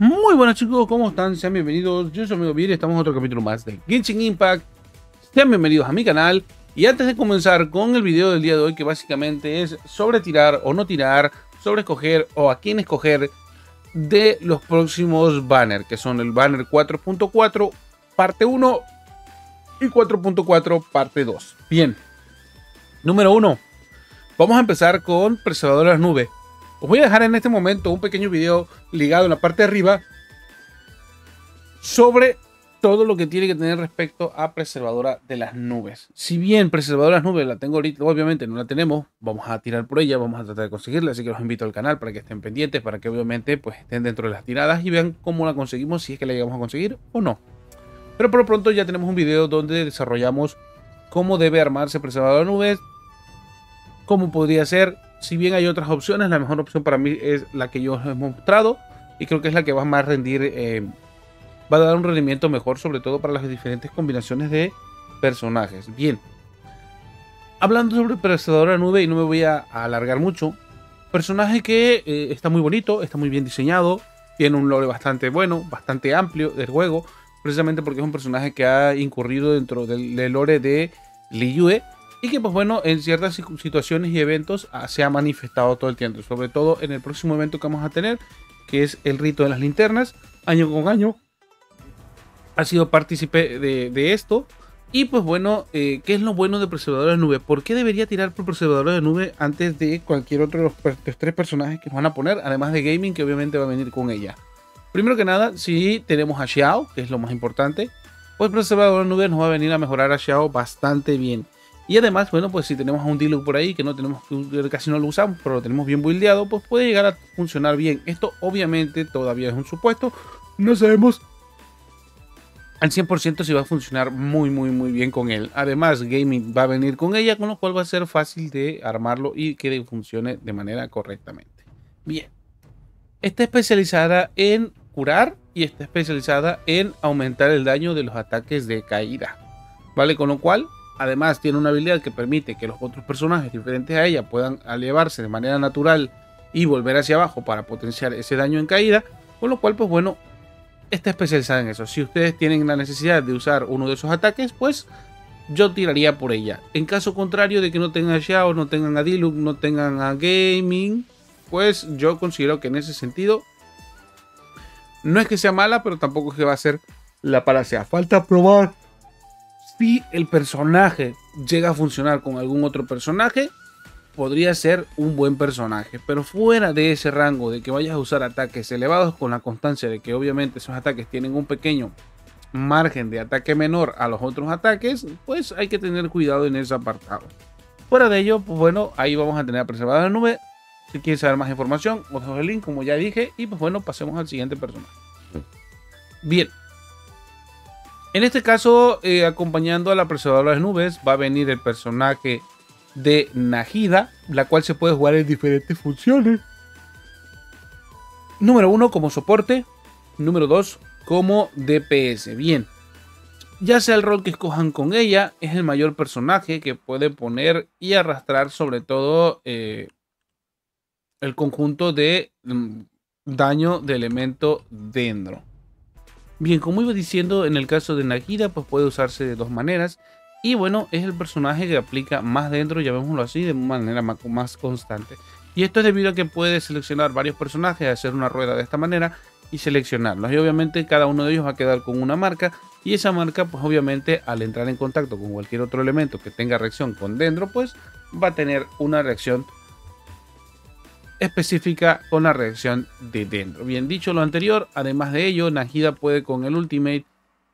Muy buenas chicos, ¿cómo están? Sean bienvenidos, yo soy amigo Vir estamos en otro capítulo más de Genshin Impact. Sean bienvenidos a mi canal. Y antes de comenzar con el video del día de hoy, que básicamente es sobre tirar o no tirar, sobre escoger o a quién escoger de los próximos banners, que son el banner 4.4 parte 1 y 4.4 parte 2. Bien, número 1. Vamos a empezar con Preservador de las Nubes. Os voy a dejar en este momento un pequeño video ligado en la parte de arriba sobre todo lo que tiene que tener respecto a preservadora de las nubes. Si bien preservadora de las nubes la tengo ahorita, obviamente no la tenemos, vamos a tirar por ella, vamos a tratar de conseguirla, así que los invito al canal para que estén pendientes, para que obviamente pues estén dentro de las tiradas y vean cómo la conseguimos, si es que la llegamos a conseguir o no. Pero por lo pronto ya tenemos un video donde desarrollamos cómo debe armarse preservador de nubes, cómo podría ser, si bien hay otras opciones, la mejor opción para mí es la que yo os he mostrado y creo que es la que va a más rendir, eh, va a dar un rendimiento mejor, sobre todo para las diferentes combinaciones de personajes. Bien, hablando sobre Preservador de Nube y no me voy a, alargar mucho, personaje que eh, está muy bonito, está muy bien diseñado, tiene un lore bastante bueno, bastante amplio del juego, precisamente porque es un personaje que ha incurrido dentro del, del lore de Liyue y que pues bueno, en ciertas situaciones y eventos ah, se ha manifestado todo el tiempo, sobre todo en el próximo evento que vamos a tener, que es el rito de las linternas, año con año. Ha sido partícipe de, esto. Y pues bueno, eh, ¿qué es lo bueno de Preservador de Nube? ¿Por qué debería tirar por Preservador de Nube antes de cualquier otro de los, tres personajes que van a poner? Además de Gaming, que obviamente va a venir con ella. Primero que nada, si tenemos a Xiao, que es lo más importante, pues Preservador de Nube nos va a venir a mejorar a Xiao bastante bien. Y además, bueno, pues si tenemos un Diluc por ahí que no tenemos casi no lo usamos, pero lo tenemos bien buildeado, pues puede llegar a funcionar bien. Esto obviamente todavía es un supuesto. No sabemos al 100% si va a funcionar muy muy muy bien con él. Además, Gaming va a venir con ella, con lo cual va a ser fácil de armarlo y que funcione de manera correctamente. Bien. Está especializada en curar y está especializada en aumentar el daño de los ataques de caída. ¿Vale? Con lo cual Además, tiene una habilidad que permite que los otros personajes diferentes a ella puedan elevarse de manera natural y volver hacia abajo para potenciar ese daño en caída. Con lo cual, pues bueno, está especializada en eso. Si ustedes tienen la necesidad de usar uno de esos ataques, pues yo tiraría por ella. En caso contrario de que no tengan a Xiao, no tengan a Diluc, no tengan a Gaming, pues yo considero que en ese sentido no es que sea mala, pero tampoco es que va a ser la para sea. Falta probar si el personaje llega a funcionar con algún otro personaje, podría ser un buen personaje. Pero fuera de ese rango de que vayas a usar ataques elevados con la constancia de que obviamente esos ataques tienen un pequeño margen de ataque menor a los otros ataques, pues hay que tener cuidado en ese apartado. Fuera de ello, pues bueno, ahí vamos a tener preservada la nube. Si quieres saber más información, os dejo el link, como ya dije. Y pues bueno, pasemos al siguiente personaje. Bien, en este caso, eh, acompañando a la preservadora de nubes, va a venir el personaje de Najida, la cual se puede jugar en diferentes funciones. Número 1 como soporte, número 2 como DPS. Bien, ya sea el rol que escojan con ella, es el mayor personaje que puede poner y arrastrar sobre todo eh, el conjunto de mm, daño de elemento dentro. Bien, como iba diciendo, en el caso de Nagida, pues puede usarse de dos maneras. Y bueno, es el personaje que aplica más dentro, llamémoslo así, de manera más, constante. Y esto es debido a que puede seleccionar varios personajes, hacer una rueda de esta manera y seleccionarlos. Y obviamente cada uno de ellos va a quedar con una marca. Y esa marca, pues obviamente al entrar en contacto con cualquier otro elemento que tenga reacción con dentro, pues va a tener una reacción específica con la reacción de dentro. Bien dicho lo anterior, además de ello, Najida puede con el Ultimate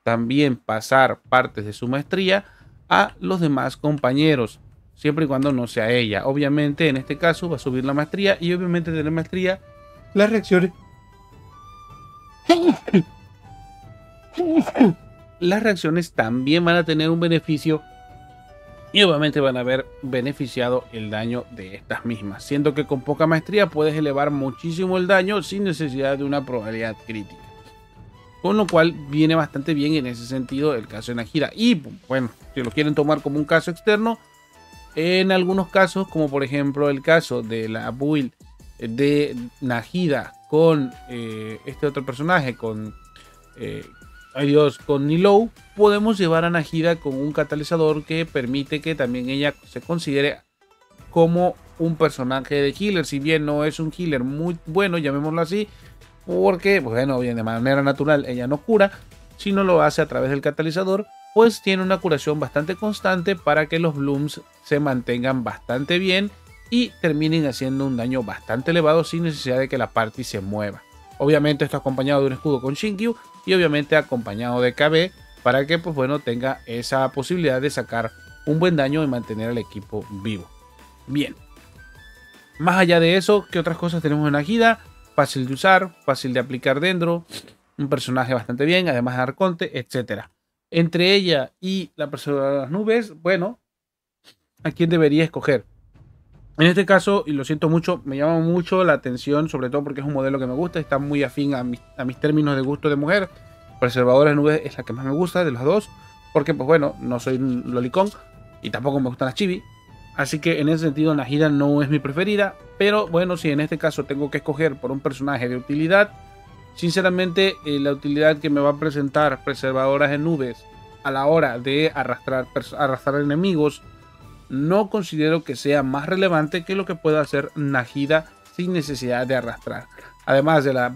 también pasar partes de su maestría a los demás compañeros, siempre y cuando no sea ella. Obviamente, en este caso, va a subir la maestría y obviamente de la maestría las reacciones. Las reacciones también van a tener un beneficio y obviamente van a ver beneficiado el daño de estas mismas, siendo que con poca maestría puedes elevar muchísimo el daño sin necesidad de una probabilidad crítica. Con lo cual viene bastante bien en ese sentido el caso de Najida. Y bueno, si lo quieren tomar como un caso externo, en algunos casos, como por ejemplo el caso de la build de Najida con eh, este otro personaje, con eh, Dios, con Nilou, podemos llevar a Nahida con un catalizador que permite que también ella se considere como un personaje de healer. Si bien no es un healer muy bueno, llamémoslo así, porque, bueno, de manera natural ella no cura, sino lo hace a través del catalizador, pues tiene una curación bastante constante para que los blooms se mantengan bastante bien y terminen haciendo un daño bastante elevado sin necesidad de que la party se mueva. Obviamente esto acompañado de un escudo con Shinkyu y obviamente acompañado de KB para que pues bueno tenga esa posibilidad de sacar un buen daño y mantener al equipo vivo. Bien. Más allá de eso, ¿qué otras cosas tenemos en Agida? Fácil de usar, fácil de aplicar dentro, un personaje bastante bien, además de Arconte, etc. Entre ella y la persona de las nubes, bueno, ¿a quién debería escoger? En este caso, y lo siento mucho, me llama mucho la atención, sobre todo porque es un modelo que me gusta, está muy afín a mis, términos de gusto de mujer. Preservadora de nubes es la que más me gusta de los dos, porque pues bueno, no soy lolicón y tampoco me gustan las chibi. Así que en ese sentido Najida no es mi preferida, pero bueno, si en este caso tengo que escoger por un personaje de utilidad, sinceramente eh, la utilidad que me va a presentar Preservadoras de nubes a la hora de arrastrar enemigos no considero que sea más relevante que lo que pueda hacer Najida sin necesidad de arrastrar. Además de la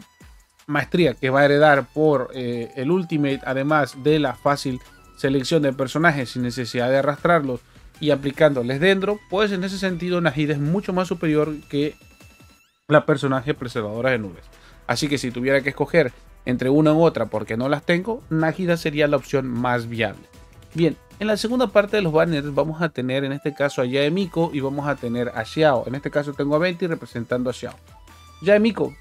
maestría que va a heredar por eh, el Ultimate, además de la fácil selección de personajes sin necesidad de arrastrarlos y aplicándoles dentro, pues en ese sentido Najida es mucho más superior que la personaje preservadora de nubes. Así que si tuviera que escoger entre una u otra porque no las tengo, Najida sería la opción más viable. Bien, en la segunda parte de los banners vamos a tener en este caso a Yaemiko y vamos a tener a Xiao. En este caso tengo a Venti representando a Xiao. Yaemiko,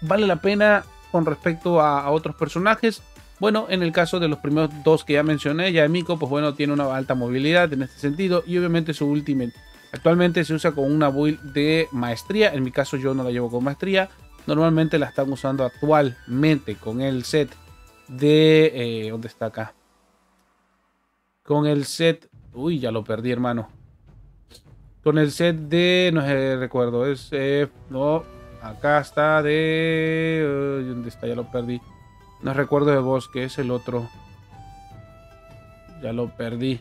¿vale la pena con respecto a, otros personajes? Bueno, en el caso de los primeros dos que ya mencioné, Yaemiko, pues bueno, tiene una alta movilidad en este sentido y obviamente su ultimate. Actualmente se usa con una build de maestría, en mi caso yo no la llevo con maestría. Normalmente la están usando actualmente con el set de... Eh, ¿Dónde está acá? Con el set. Uy, ya lo perdí, hermano. Con el set de. No sé, recuerdo. Es. Eh, no. Acá está de. ¿Dónde está? Ya lo perdí. No recuerdo de bosque. Es el otro. Ya lo perdí.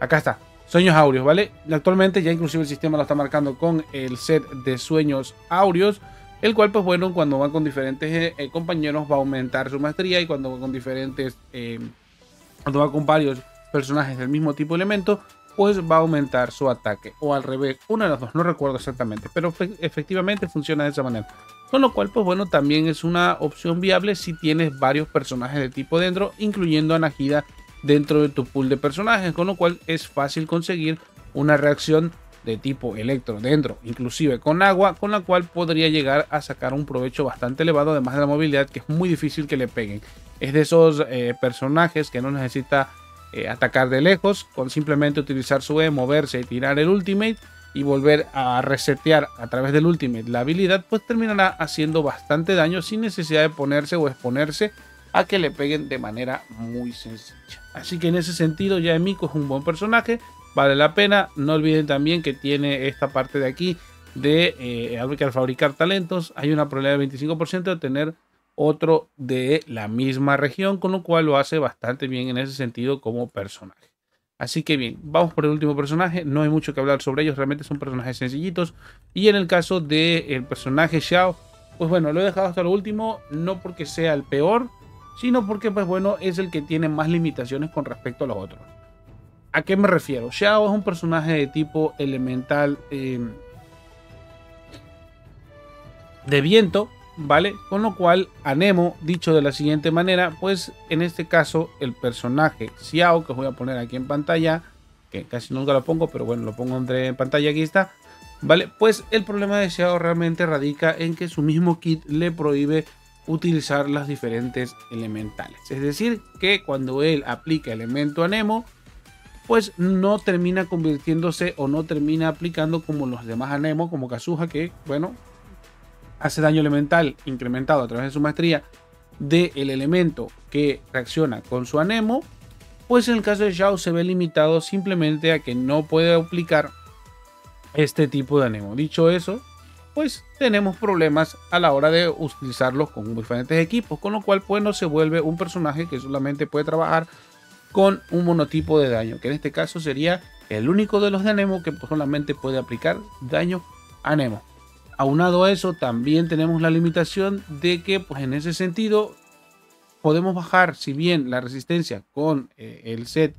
Acá está. Sueños áureos, ¿vale? Actualmente ya inclusive el sistema lo está marcando con el set de sueños áureos el cual pues bueno cuando va con diferentes eh, eh, compañeros va a aumentar su maestría y cuando va con diferentes eh, cuando va con varios personajes del mismo tipo de elemento pues va a aumentar su ataque. O al revés una de las dos no recuerdo exactamente pero efectivamente funciona de esa manera. Con lo cual pues bueno también es una opción viable si tienes varios personajes de tipo dentro incluyendo a Najida dentro de tu pool de personajes con lo cual es fácil conseguir una reacción de tipo electro dentro, inclusive con agua, con la cual podría llegar a sacar un provecho bastante elevado, además de la movilidad, que es muy difícil que le peguen. Es de esos eh, personajes que no necesita eh, atacar de lejos, con simplemente utilizar su E, moverse y tirar el ultimate y volver a resetear a través del ultimate la habilidad, pues terminará haciendo bastante daño sin necesidad de ponerse o exponerse a que le peguen de manera muy sencilla. Así que en ese sentido ya Miko es un buen personaje, vale la pena. No olviden también que tiene esta parte de aquí de eh, al fabricar talentos hay una probabilidad del 25% de tener otro de la misma región, con lo cual lo hace bastante bien en ese sentido como personaje. Así que bien, vamos por el último personaje. No hay mucho que hablar sobre ellos, realmente son personajes sencillitos. Y en el caso del personaje Xiao, pues bueno, lo he dejado hasta lo último, no porque sea el peor, sino porque pues bueno, es el que tiene más limitaciones con respecto a los otros. ¿A qué me refiero? Xiao es un personaje de tipo elemental eh, de viento, ¿vale? Con lo cual, Anemo, dicho de la siguiente manera, pues en este caso el personaje Xiao, que os voy a poner aquí en pantalla, que casi nunca lo pongo, pero bueno, lo pongo en pantalla, aquí está, ¿vale? Pues el problema de Xiao realmente radica en que su mismo kit le prohíbe utilizar las diferentes elementales. Es decir, que cuando él aplica elemento Anemo, pues no termina convirtiéndose o no termina aplicando como los demás Anemo, como Kazuha, que, bueno, hace daño elemental incrementado a través de su maestría del elemento que reacciona con su Anemo, pues en el caso de Xiao se ve limitado simplemente a que no puede aplicar este tipo de anemo. Dicho eso, pues tenemos problemas a la hora de utilizarlos con diferentes equipos, con lo cual pues no se vuelve un personaje que solamente puede trabajar con un monotipo de daño, que en este caso sería el único de los de Anemo que solamente puede aplicar daño a Nemo. Aunado a eso, también tenemos la limitación de que, pues en ese sentido, podemos bajar, si bien la resistencia con eh, el set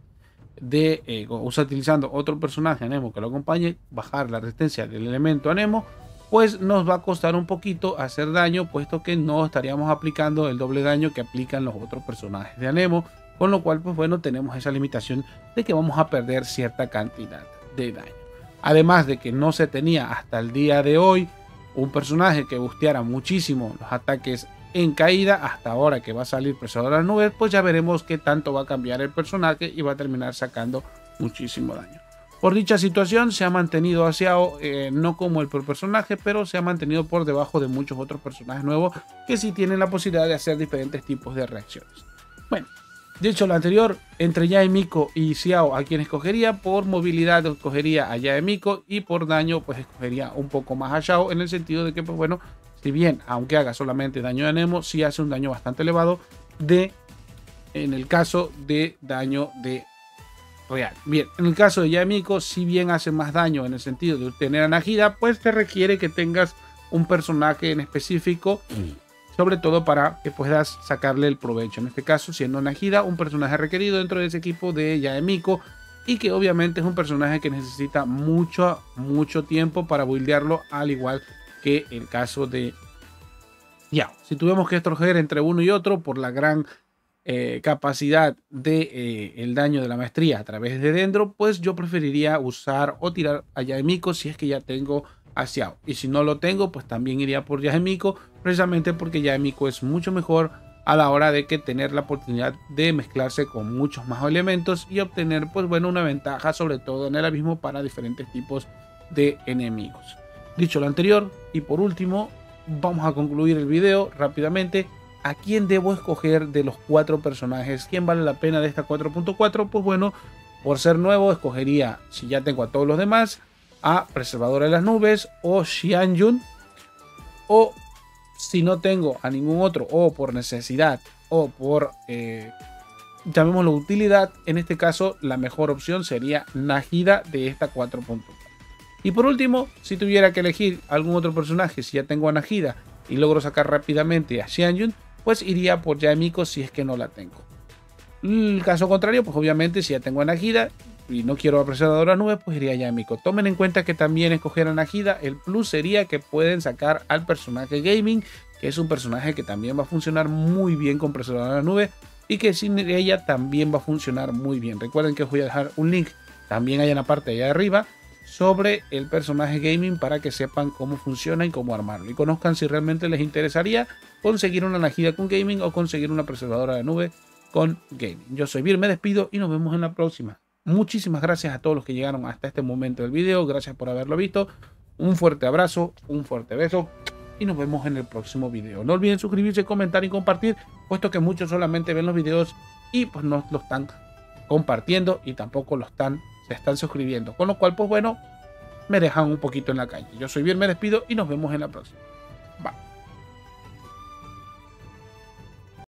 de, eh, utilizando otro personaje Anemo que lo acompañe, bajar la resistencia del elemento Anemo, pues nos va a costar un poquito hacer daño, puesto que no estaríamos aplicando el doble daño que aplican los otros personajes de Anemo, con lo cual, pues bueno, tenemos esa limitación de que vamos a perder cierta cantidad de daño. Además de que no se tenía hasta el día de hoy un personaje que busteara muchísimo los ataques en caída, hasta ahora que va a salir Presador de las Nubes, pues ya veremos qué tanto va a cambiar el personaje y va a terminar sacando muchísimo daño. Por dicha situación se ha mantenido hacia eh, no como el personaje, pero se ha mantenido por debajo de muchos otros personajes nuevos que sí tienen la posibilidad de hacer diferentes tipos de reacciones. Bueno, Dicho lo anterior, entre Yaemiko y Xiao, ¿a quien escogería? Por movilidad escogería a Yaemiko y por daño pues escogería un poco más a Xiao en el sentido de que pues bueno, si bien aunque haga solamente daño de Nemo, sí hace un daño bastante elevado de en el caso de daño de real. Bien, en el caso de Yaemiko, si bien hace más daño en el sentido de tener Anagida, pues te requiere que tengas un personaje en específico mm sobre todo para que puedas sacarle el provecho. En este caso, siendo Najida un personaje requerido dentro de ese equipo de Yaemiko y que obviamente es un personaje que necesita mucho, mucho tiempo para buildearlo, al igual que el caso de Yao. Si tuvimos que escoger entre uno y otro por la gran eh, capacidad de eh, el daño de la maestría a través de Dendro, pues yo preferiría usar o tirar a Yaemiko si es que ya tengo a Xiao. Y si no lo tengo, pues también iría por Yaemiko precisamente porque Yaemiko es mucho mejor a la hora de que tener la oportunidad de mezclarse con muchos más elementos y obtener pues bueno una ventaja sobre todo en el abismo para diferentes tipos de enemigos. Dicho lo anterior y por último vamos a concluir el video rápidamente. ¿A quién debo escoger de los cuatro personajes? ¿Quién vale la pena de esta 4.4? Pues bueno, por ser nuevo escogería, si ya tengo a todos los demás, a Preservador de las Nubes o Xianyun o si no tengo a ningún otro o por necesidad o por, eh, llamémoslo utilidad, en este caso la mejor opción sería Najida de esta 4.4. Y por último, si tuviera que elegir algún otro personaje, si ya tengo a Najida y logro sacar rápidamente a Xianyun, pues iría por Yaemiko si es que no la tengo. El caso contrario, pues obviamente si ya tengo a Najida y no quiero apreciar a nubes, pues iría a Yamiko. Tomen en cuenta que también escoger a Najida, el plus sería que pueden sacar al personaje gaming, que es un personaje que también va a funcionar muy bien con Presador de la Nube y que sin ella también va a funcionar muy bien. Recuerden que os voy a dejar un link también allá en la parte de allá arriba sobre el personaje gaming para que sepan cómo funciona y cómo armarlo y conozcan si realmente les interesaría conseguir una Najida con gaming o conseguir una preservadora de nube con gaming. Yo soy Vir, me despido y nos vemos en la próxima. Muchísimas gracias a todos los que llegaron hasta este momento del video. Gracias por haberlo visto. Un fuerte abrazo, un fuerte beso y nos vemos en el próximo video. No olviden suscribirse, comentar y compartir, puesto que muchos solamente ven los videos y pues no lo están compartiendo y tampoco lo están, se están suscribiendo. Con lo cual, pues bueno, me dejan un poquito en la calle. Yo soy bien, me despido y nos vemos en la próxima.